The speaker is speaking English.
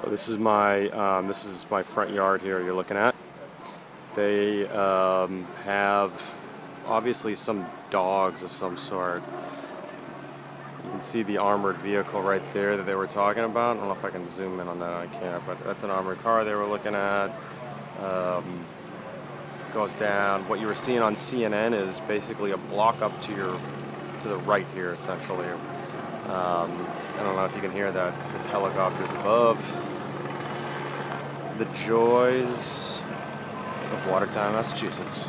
So this is my um, this is my front yard here. You're looking at. They um, have obviously some dogs of some sort. You can see the armored vehicle right there that they were talking about. I don't know if I can zoom in on that. I can't, but that's an armored car they were looking at. Um, goes down. What you were seeing on CNN is basically a block up to your to the right here, essentially. Um, you can hear that. This helicopter's above. The joys of Watertown, Massachusetts.